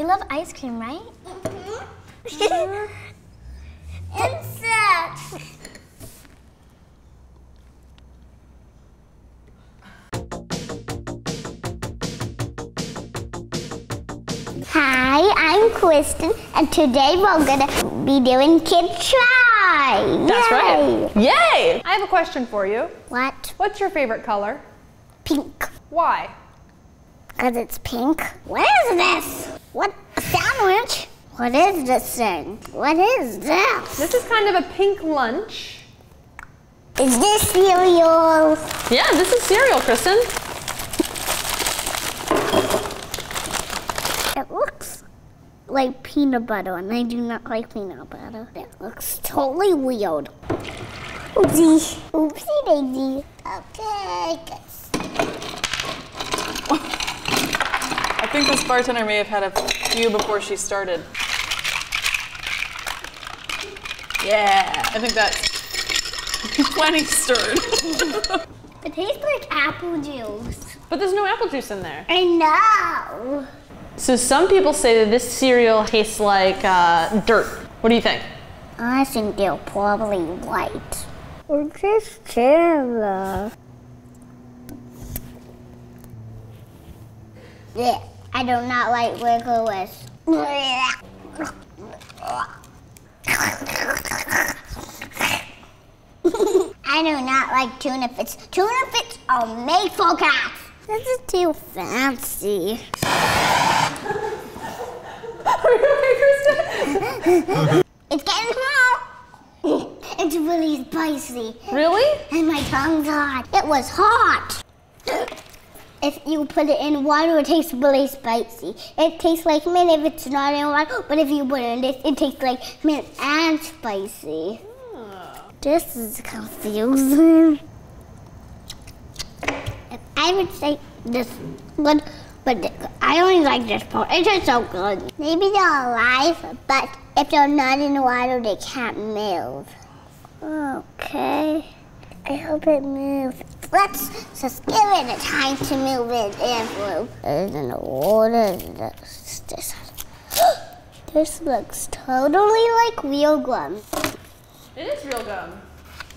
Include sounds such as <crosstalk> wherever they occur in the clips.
You love ice cream, right? Mm-hmm. Insect. Hi, I'm Kristen, and today we're gonna be doing Kid Try. That's Yay. right. Yay! I have a question for you. What? What's your favorite color? Pink. Why? Because it's pink. What is this? What? A sandwich? What is this thing? What is this? This is kind of a pink lunch. Is this cereal? Yeah, this is cereal, Kristen. It looks like peanut butter, and I do not like peanut butter. It looks totally weird. Oopsie. Oopsie daisy. Okay, guys. I think this bartender may have had a few before she started. Yeah, I think that's <laughs> plenty stirred. <laughs> It tastes like apple juice. But there's no apple juice in there. I know. So some people say that this cereal tastes like uh, dirt. What do you think? I think they're probably white. Or just cereal. Yeah, I do not like licorice. I do not like tuna fish. Tuna fish are made for cats. This is too fancy. <laughs> It's getting hot. <laughs> it's really spicy. Really? And my tongue's hot. It was hot. If you put it in water, it tastes really spicy. It tastes like mint if it's not in water, but if you put it in this, it tastes like mint and spicy. Ah. This is confusing. I would say this good, but I only like this part. It's just so good. Maybe they're alive, but if they're not in water, they can't move. Okay. I hope it moves. Let's just give it a time to move it and move. In the water. This, this, this looks totally like real gum. It is real gum.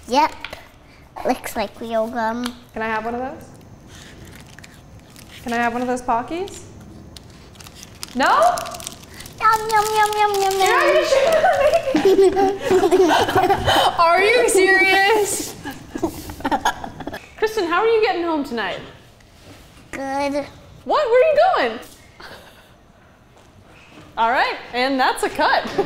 Yep. Looks like real gum. Can I have one of those? Can I have one of those Pockies? No? Yum, yum, yum, yum, yum, yum. <laughs> <laughs> Are you serious? How are you getting home tonight? Good. What? Where are you going? All right, and that's a cut. <laughs>